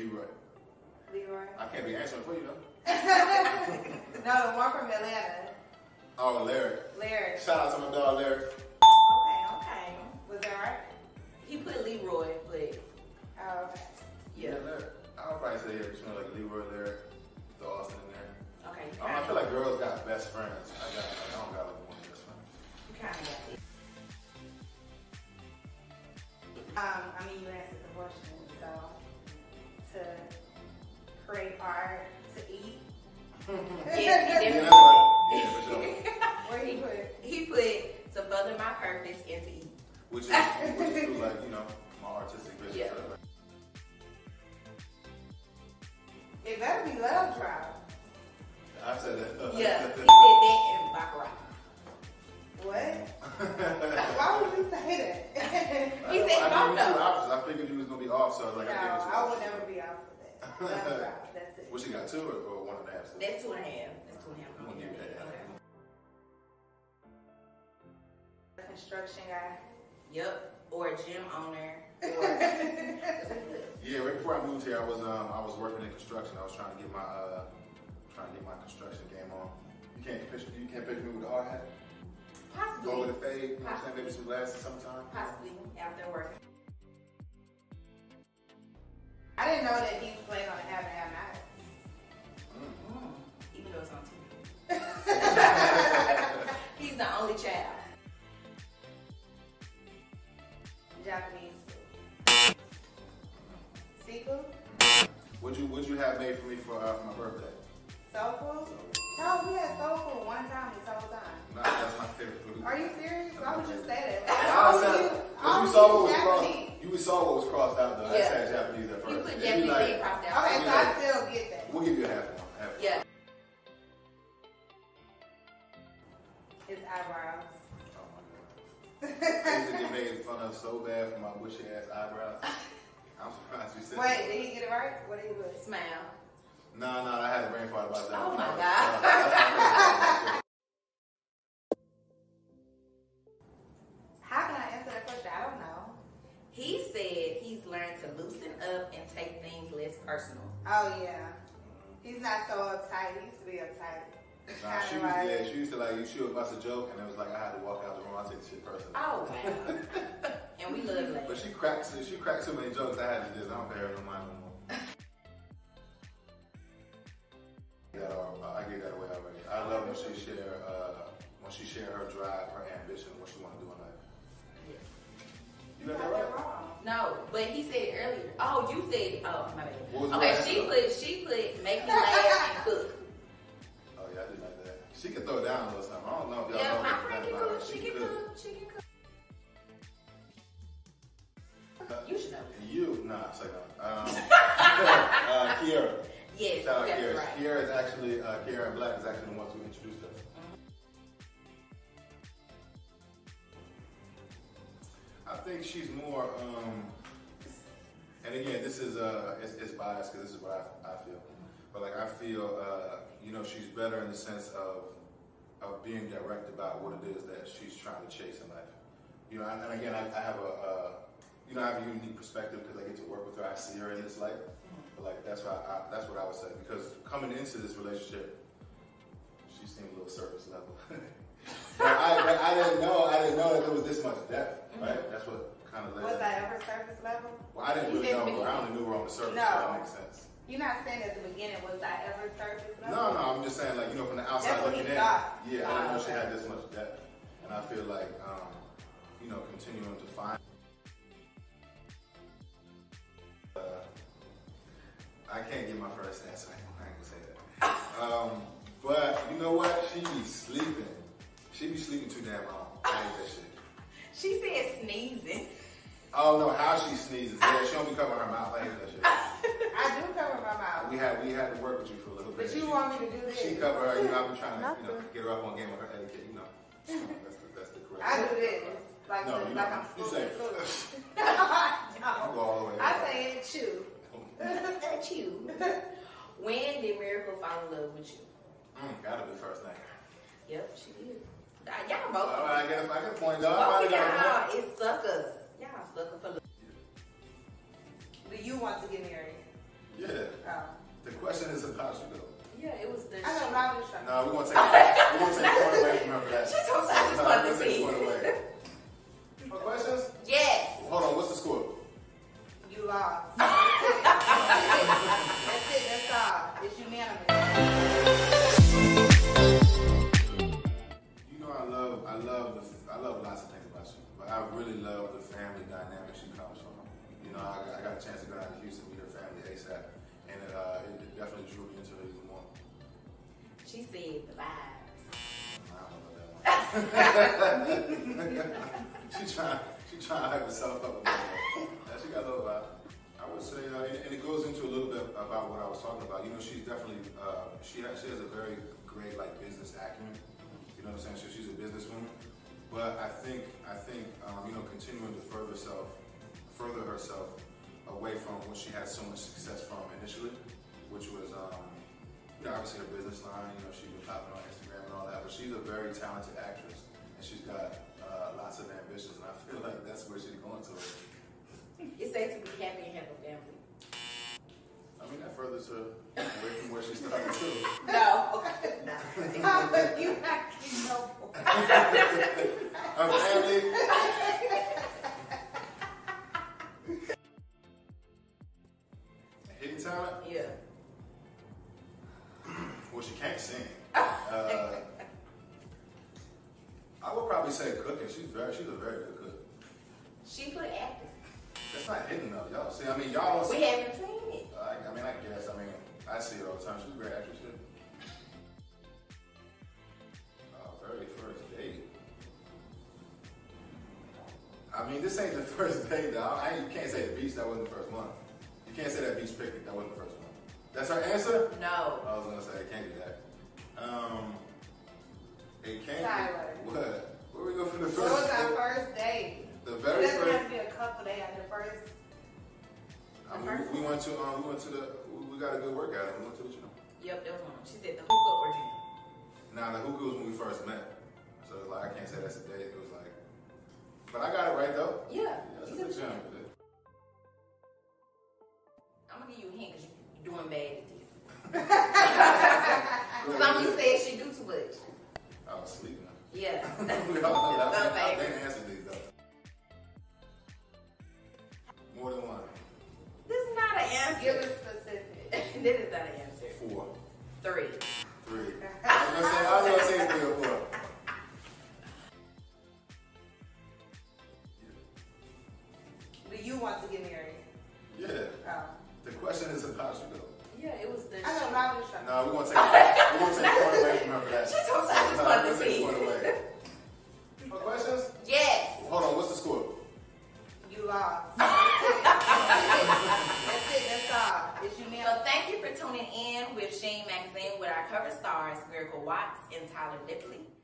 Leroy. Leroy. I can't be answering for you though. no, the one from Atlanta. Oh, Larry. Larry. Shout out to my dog Larry. Okay, okay. Was that right? He put Leroy, but. Oh, okay. Yeah. yeah I'll probably say yeah, between like Leroy, Larry, the Austin, and Larry. Okay. Um, I feel like girls got best friends. I, got, like, I don't got like one best friend. You kind of got it. Um, I mean, you answered the question, so to create art, to eat. He Yeah, did. that's right. Yeah, for sure. Where he put? He put to further my purpose and to eat. Which is, which is through like, you know, my artistic vision. Yeah. So, like, It better be love Drive. I said that. Yeah, he said that in baccarat. What? Why would you say that? He said I no, gave you two I figured you was off, so I was like, no, I gave you I would never be off of that. Love. That's it. What you got, two or, or one and a half? That's two and a half. That's two and a half. I'm gonna give you that. Construction guy. Yep. Or a gym owner. Or Yeah, right before I moved here, I was um I was working in construction. I was trying to get my uh trying to get my construction game on. You can't picture you can't picture me with the hard hat. Possibly. Go with a fade, you know what I'm saying? Maybe some glasses sometime. possibly after work. I didn't know that he played on Have and Have Nots. Mm. Mm, even though it's on TV. He's the only child. Japanese food. Seafood? What'd you what'd you have made for me for uh, for my birthday? Soul food? No, we had soul food one time this whole time. Nah, that's my favorite food. Are you serious? Why would you say that? I All said, you- but all you you saw what was Japanese. crossed. You saw what was crossed out though. I Yeah. said Japanese at first. You put It'd Japanese like- head crossed out. Okay, so I still get that. We'll give you a half one. Half one. Yeah. His eyebrows. Oh my god. I used to get made fun of so bad for my bushy ass eyebrows. I'm surprised you said Wait, that. did he get it right? What did he put? Smile. No, no, I had a brain fart about that. Oh my Uh, God. Personal. Oh yeah. He's not so uptight. He used to be uptight. Nah, she Kinda used, like- yeah, she used to like, she would bust a joke, and it was like I had to walk out the room. I take the shit personally. Oh wow. and we love that. But she cracks, she cracks so many jokes. I had to just, I don't pay her no mind no more. That, uh, I gave that away already. I love when she share, uh, when she share her drive, her ambition, what she want to do in life. You got that right? Wrong. No, but he said earlier. Oh, you said oh my bad. Okay, the she last put she put make me laugh and cook. Oh yeah, I did like that. She could throw it down a little something. I don't know if y'all Yeah, know my friend can cook. She can cook. She can cook. You should know. You, nah, say no. Um, uh, Kiera. Yes, Shout out Kiera. right. Kiera is actually, uh, Kiera and Black is actually the ones who introduced us. I think she's more, um, and again, this is uh, it's, it's biased because this is what I, I feel. But like I feel, uh, you know, she's better in the sense of of being direct about what it is that she's trying to chase in life. You know, and, and again, I, I have a, uh, you know, I have a unique perspective because I get to work with her. I see her in this light. But like that's why I, that's what I would say because coming into this relationship, she seemed a little surface level. but, I, but I didn't know, I didn't know that there was this much depth. Right? That's what kind of led. Was I ever surface level? Well, I didn't You really know. I only knew her on the surface. No. So that makes sense. You're not saying at the beginning, was I ever surface level? No, no, I'm just saying, like, you know, from the outside That's looking in. Yeah, I Ah, didn't know she had this much depth. And I feel like, um, you know, continuing to find. Uh, I can't get my first answer. I ain't gonna say that. Um, but you know what? She be sleeping. She be sleeping too damn long. She said sneezing. Oh no, how she sneezes. Yeah, she don't be covering her mouth. I hate that shit. I do cover my mouth. We had we had to work with you for a little bit. But you She- want me to do this? She cover her, you know, I've been trying to, you know, get her up on game with her etiquette, you know. That's the, that's the correct. I do this. Like, No, you like don't. I'm You supposed say to. it. no. You go all the way. I say it chew. At you. When did Miracle fall in love with you? Mm, gotta be first name. Yep, she did. Uh, Y'all both. All right, I get a, I get a point. I Both finally got a y'all is suckers. Y'all sucker for I got to go down to Houston, meet her family ASAP, and it, uh, it, it definitely drew me into her even more. She said the vibes. I don't know that one. she trying, she trying to hype herself up a bit. Yeah, she got a little vibe. I would say, uh, and, and it goes into a little bit about what I was talking about. You know, she's definitely, uh, she has, she has a very great like business acumen. You know what I'm saying? So she's a businesswoman. But I think, I think, um, you know, continuing to further herself, further herself away from what she had so much success from initially, which was, um, you know, obviously her business line. You know, she's been popping on Instagram and all that. But she's a very talented actress, and she's got uh, lots of ambitions. And I feel like that's where she's going to. It's safe to be happy and have a family. I mean, that furthers her away from where she started too. No. you acting noble. Her family. Very, she's a very good cook. She put acting. That's not hidden though, y'all. See, I mean, y'all We haven't seen it. I, I mean, I guess. I mean, I see it all the time. She's a great actress. too. Uh, very first date. I mean, this ain't the first date though. I, you can't say the beach. That wasn't the first one. You can't say that beach picnic. That wasn't the first one. That's her answer. No. I was gonna say I can't do that. Um, it can't. Tyler. Be, what? Where we go for the first? What first? was our date? first date? The very first. It very doesn't first. have to be a couple days. The first. I mean, we, we went to um, we went to the we- we got a good workout and we went to the gym. Yep, that was one. She said the hookah or gym. Now the hookah was when we first met, so it's like I can't say that's a date. It was like, but I got it right though. Yeah. That's a good said gym. I'm gonna give you a hint because you're doing bad at this. Some you said she do too much. I was sleeping. Yeah. we all know that. I favorite. didn't answer these though. More than one. This is not an Give answer. it specific. this is not an answer. Four, Three. three. I was gonna say, I was gonna say three or four. Do you want to get married? Yeah. Oh. The question is about you though. Yeah, it was the. I know, but I was trying. No, we're gonna take we're gonna take one away from her for that. She told me I just wanted to see. And Tyler Lepley.